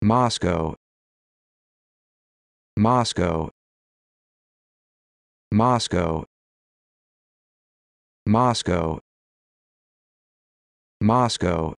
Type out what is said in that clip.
Moscow. Moscow. Moscow. Moscow. Moscow.